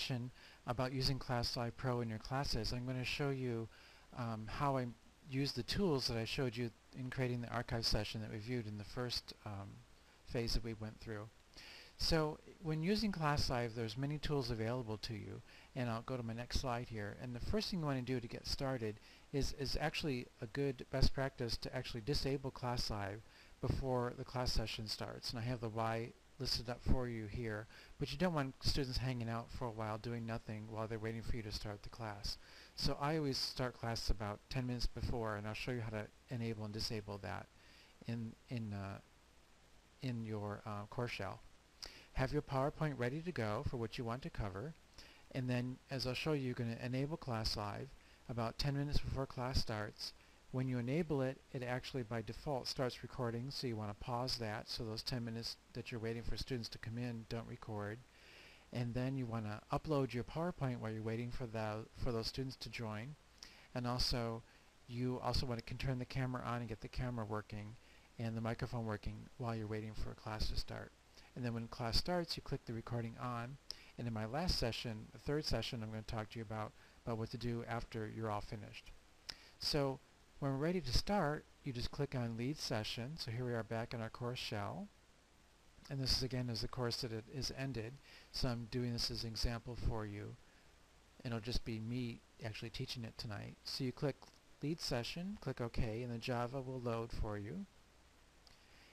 session about using ClassLive Pro in your classes, I'm going to show you um, how I use the tools that I showed you in creating the archive session that we viewed in the first um, phase that we went through. So when using ClassLive, there's many tools available to you, and I'll go to my next slide here. And the first thing you want to do to get started is, is actually a good best practice to actually disable ClassLive before the class session starts. And I have the why listed up for you here, but you don't want students hanging out for a while doing nothing while they're waiting for you to start the class. So I always start class about 10 minutes before, and I'll show you how to enable and disable that in, in, uh, in your uh, course shell. Have your PowerPoint ready to go for what you want to cover, and then as I'll show you, you're going to enable class live about 10 minutes before class starts, when you enable it, it actually by default starts recording, so you want to pause that so those 10 minutes that you're waiting for students to come in don't record. And then you want to upload your PowerPoint while you're waiting for, the, for those students to join. And also, you also want to can turn the camera on and get the camera working and the microphone working while you're waiting for a class to start. And then when class starts, you click the recording on. And in my last session, the third session, I'm going to talk to you about, about what to do after you're all finished. So when we're ready to start, you just click on Lead Session. So here we are back in our course shell. And this is again as the course that it is ended. So I'm doing this as an example for you. And it'll just be me actually teaching it tonight. So you click Lead Session, click OK, and the Java will load for you.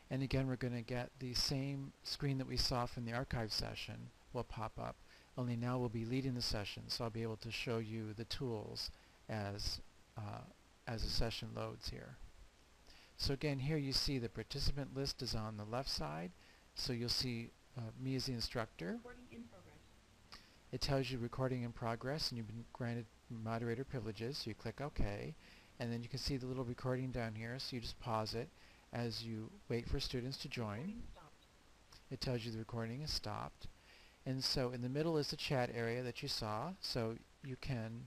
And again, we're going to get the same screen that we saw from the archive session will pop up. Only now we'll be leading the session, so I'll be able to show you the tools as uh, as the session loads here. So again, here you see the participant list is on the left side. So you'll see uh, me as the instructor. in It tells you recording in progress and you've been granted moderator privileges. So you click OK. And then you can see the little recording down here. So you just pause it as you wait for students to join. It tells you the recording is stopped. And so in the middle is the chat area that you saw. So you can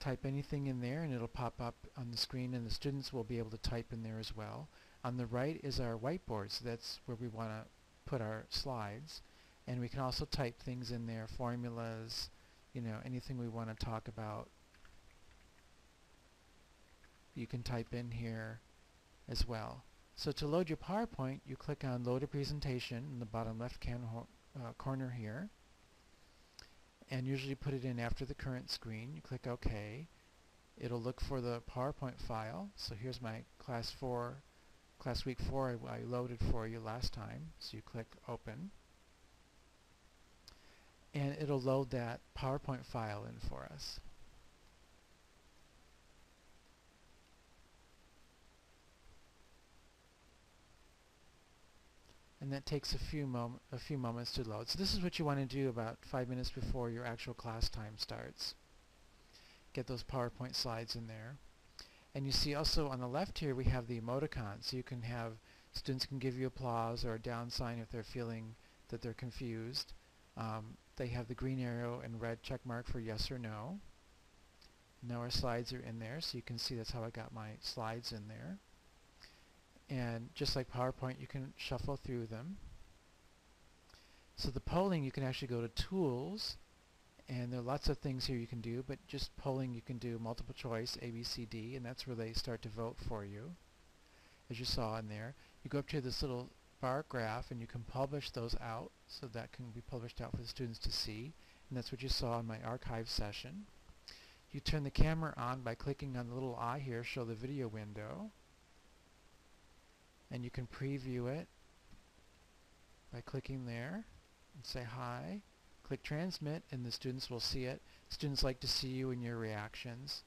type anything in there and it'll pop up on the screen and the students will be able to type in there as well. On the right is our whiteboard, so that's where we want to put our slides. And we can also type things in there, formulas, you know, anything we want to talk about. You can type in here as well. So to load your PowerPoint, you click on Load a Presentation in the bottom left-hand uh, corner here and usually put it in after the current screen. You click OK. It'll look for the PowerPoint file. So here's my class 4, class week 4 I, I loaded for you last time. So you click Open. And it'll load that PowerPoint file in for us. And that takes a few, mom a few moments to load. So this is what you want to do about five minutes before your actual class time starts. Get those PowerPoint slides in there. And you see also on the left here we have the emoticons. So you can have students can give you applause or a down sign if they're feeling that they're confused. Um, they have the green arrow and red check mark for yes or no. Now our slides are in there so you can see that's how I got my slides in there and just like PowerPoint you can shuffle through them. So the polling you can actually go to tools and there are lots of things here you can do but just polling you can do multiple choice A B C D and that's where they start to vote for you as you saw in there. You go up to this little bar graph and you can publish those out so that can be published out for the students to see and that's what you saw in my archive session. You turn the camera on by clicking on the little eye here show the video window and you can preview it by clicking there and say hi. Click transmit and the students will see it. Students like to see you and your reactions.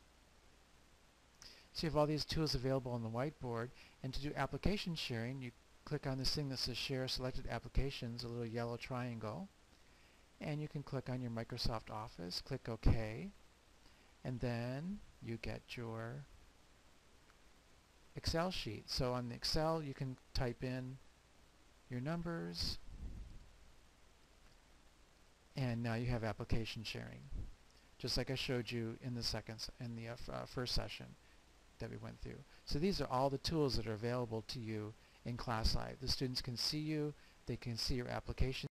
So you have all these tools available on the whiteboard and to do application sharing you click on this thing that says share selected applications, a little yellow triangle and you can click on your Microsoft Office, click OK and then you get your Excel sheet. So on the Excel you can type in your numbers and now you have application sharing just like I showed you in the second in the uh, uh, first session that we went through. So these are all the tools that are available to you in ClassLive. The students can see you, they can see your application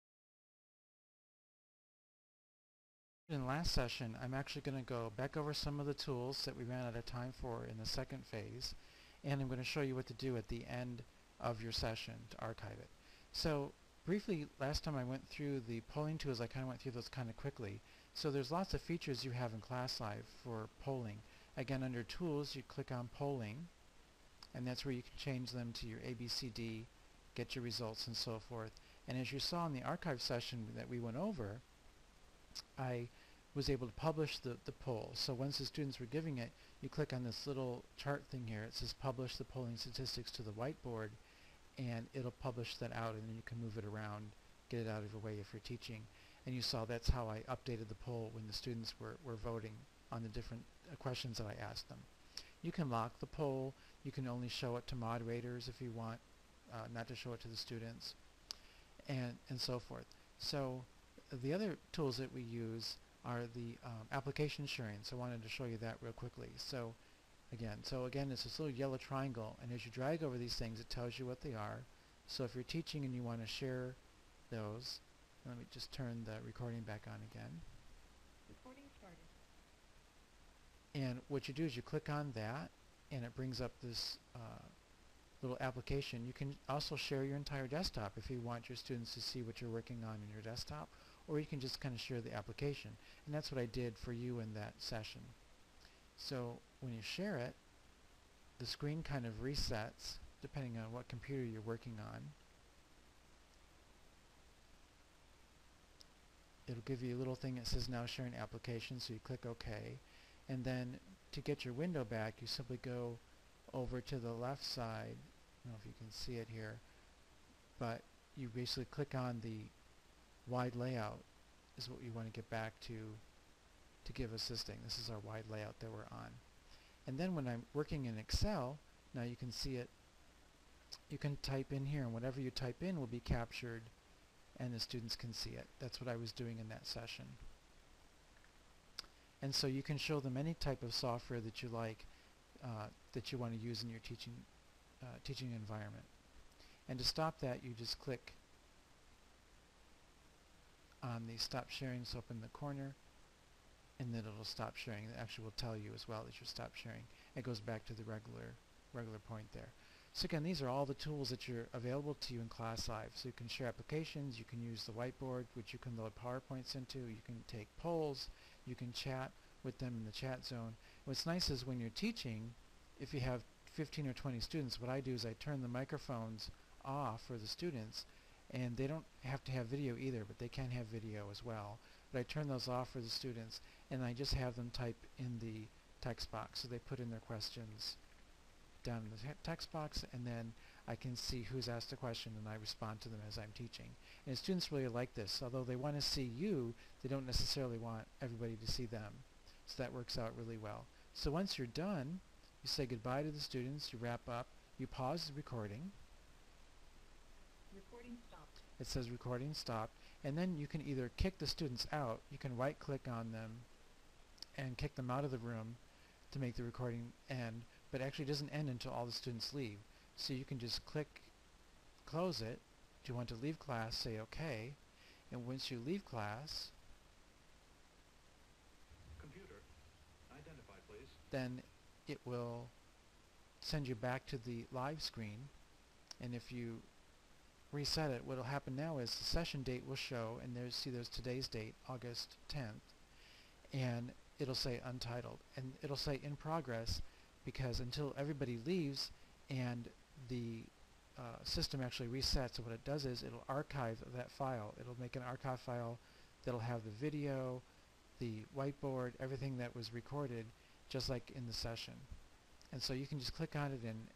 In the last session, I'm actually going to go back over some of the tools that we ran out of time for in the second phase, and I'm going to show you what to do at the end of your session to archive it. So briefly, last time I went through the polling tools, I kind of went through those kind of quickly. So there's lots of features you have in ClassLive for polling. Again, under Tools, you click on Polling, and that's where you can change them to your ABCD, get your results, and so forth. And as you saw in the archive session that we went over, I was able to publish the, the poll. So once the students were giving it, you click on this little chart thing here. It says publish the polling statistics to the whiteboard and it'll publish that out and then you can move it around, get it out of your way if you're teaching. And you saw that's how I updated the poll when the students were, were voting on the different uh, questions that I asked them. You can lock the poll. You can only show it to moderators if you want, uh, not to show it to the students, and, and so forth. So the other tools that we use are the um, application sharing. So I wanted to show you that real quickly. So again, so again, it's this little yellow triangle, and as you drag over these things, it tells you what they are. So if you're teaching and you want to share those, let me just turn the recording back on again. Recording started. And what you do is you click on that, and it brings up this uh, little application. You can also share your entire desktop if you want your students to see what you're working on in your desktop, or you can just kind of share the application. And that's what I did for you in that session. So when you share it, the screen kind of resets depending on what computer you're working on. It'll give you a little thing that says now sharing application, so you click OK. And then to get your window back, you simply go over to the left side. I don't know if you can see it here, but you basically click on the wide layout is what we want to get back to to give assisting. This is our wide layout that we're on. And then when I'm working in Excel, now you can see it, you can type in here and whatever you type in will be captured and the students can see it. That's what I was doing in that session. And so you can show them any type of software that you like uh, that you want to use in your teaching, uh, teaching environment. And to stop that, you just click Um, on the stop sharing so up in the corner and then it'll stop sharing. It actually will tell you as well that you stop sharing. It goes back to the regular regular point there. So again, these are all the tools that are available to you in Class Live. So you can share applications, you can use the whiteboard, which you can load PowerPoints into, you can take polls, you can chat with them in the chat zone. What's nice is when you're teaching, if you have 15 or 20 students, what I do is I turn the microphones off for the students, and they don't have to have video either, but they can have video as well. But I turn those off for the students, and I just have them type in the text box. So they put in their questions down in the text box and then I can see who's asked a question and I respond to them as I'm teaching. And students really like this. Although they want to see you, they don't necessarily want everybody to see them. So that works out really well. So once you're done, you say goodbye to the students, you wrap up, you pause the recording. It says recording stopped. And then you can either kick the students out, you can right click on them and kick them out of the room to make the recording end, but actually doesn't end until all the students leave. So you can just click close it. If you want to leave class, say OK. And once you leave class, Computer, identify please. then it will send you back to the live screen. And if you reset it, what will happen now is the session date will show, and there's see there's today's date, August 10th, and it'll say untitled, and it'll say in progress because until everybody leaves and the uh, system actually resets, what it does is it'll archive that file. It'll make an archive file that'll have the video, the whiteboard, everything that was recorded, just like in the session. And so you can just click on it and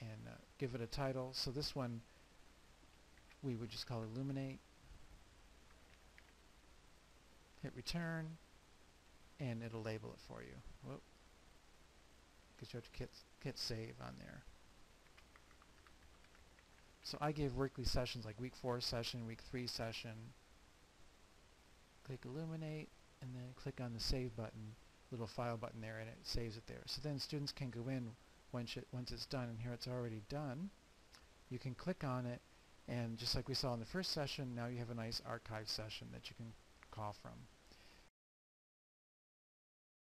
and uh, give it a title. So this one we would just call Elluminate. Hit return, and it'll label it for you. Whoop. Because you have to hit, hit save on there. So I gave weekly sessions like week 4 session, week 3 session. Click Elluminate, and then click on the Save button, little file button there, and it saves it there. So then students can go in once, it, once it's done, and here it's already done. You can click on it, and just like we saw in the first session, now you have a nice archive session that you can call from.